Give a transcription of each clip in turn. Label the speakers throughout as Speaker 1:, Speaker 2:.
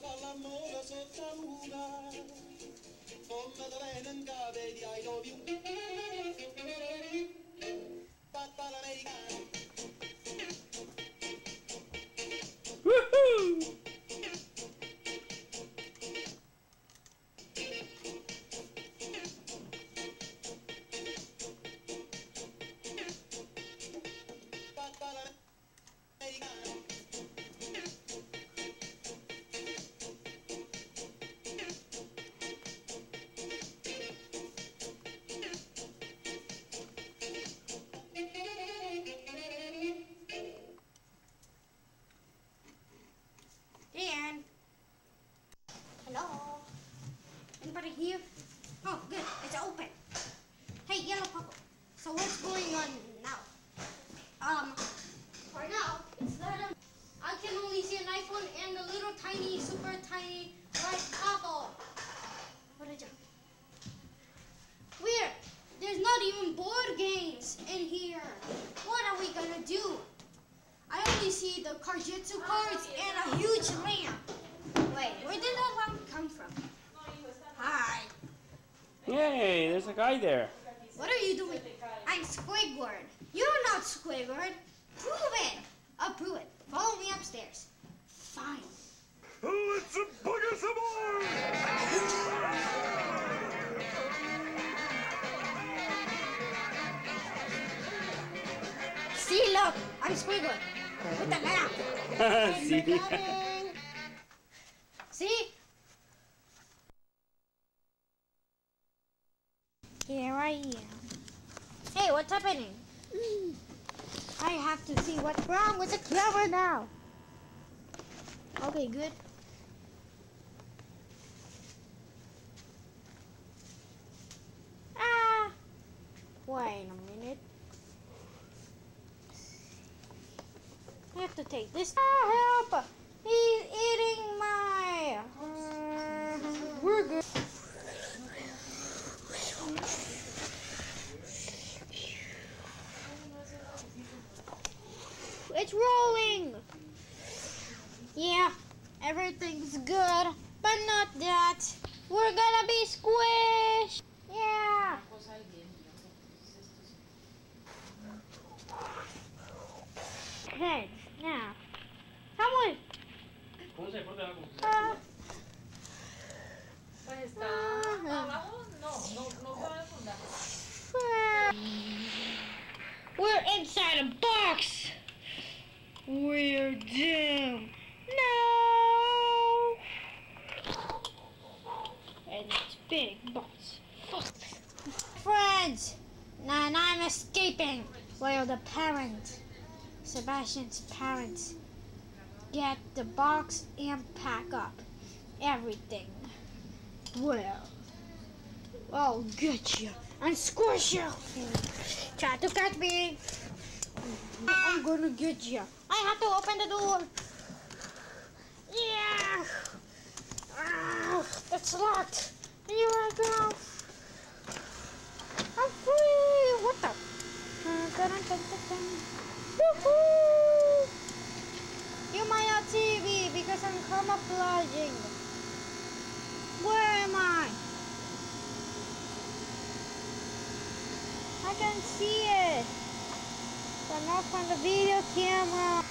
Speaker 1: l'amore sotto la luna come da bene che vedi I love you
Speaker 2: can only see an iPhone and a little tiny, super tiny white apple. What is it? Weird. There's not even board games in here. What are we gonna do? I only see the Card-Jitsu cards and a huge lamp. Wait, where did that lamp come from? Hi.
Speaker 3: Yay, there's a guy there.
Speaker 2: What are you doing? I'm Squidward. You're not Squidward. Prove it. I'll prove it. Follow me upstairs. Fine.
Speaker 4: Oh, Let's bugger some more!
Speaker 2: See, look. I'm Squidward. With the lamp.
Speaker 3: See?
Speaker 2: See? Here I am. Hey, what's happening? Mm. I have to see what's wrong with the camera now. Okay, good. Ah! Wait a minute. I have to take this. Ah, help! He's eating my. We're good. It's rolling. Yeah, everything's good, but not that. We're gonna be squished. Yeah. Okay, now,
Speaker 5: no, no se.
Speaker 2: We're inside a box. We're doomed. No. And it's big box. Friends, and I'm escaping while the parent, Sebastian's parents, get the box and pack up everything. Well, I'll get you and squish you. Try to catch me. I'm gonna get you. I have to open the door. Yeah. Ah, it's locked. Here I go. I'm free. What the? Woohoo! You might see me because I'm camouflaging. Where am I? I can see it. But not from the video camera.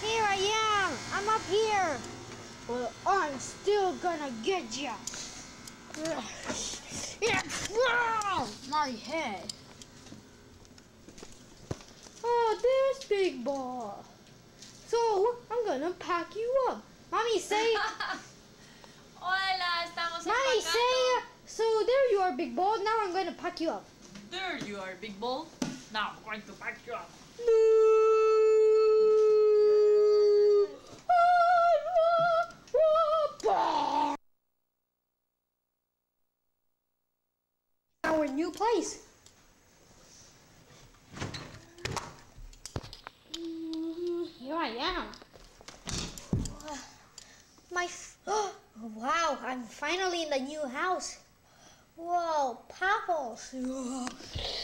Speaker 2: Here I am. I'm up here. Well, I'm still gonna get ya. My head. Oh, there's Big Ball. So, I'm gonna pack you up. Mommy, say,
Speaker 5: Hola, estamos
Speaker 2: Mommy,
Speaker 5: empacando.
Speaker 2: say, so there you are, Big Ball. Now I'm gonna pack you up.
Speaker 5: There you are, big ball. Now I'm going to pack you up.
Speaker 2: Our new place. Mm, here I am. My f- wow! I'm finally in the new house. Whoa. Yay,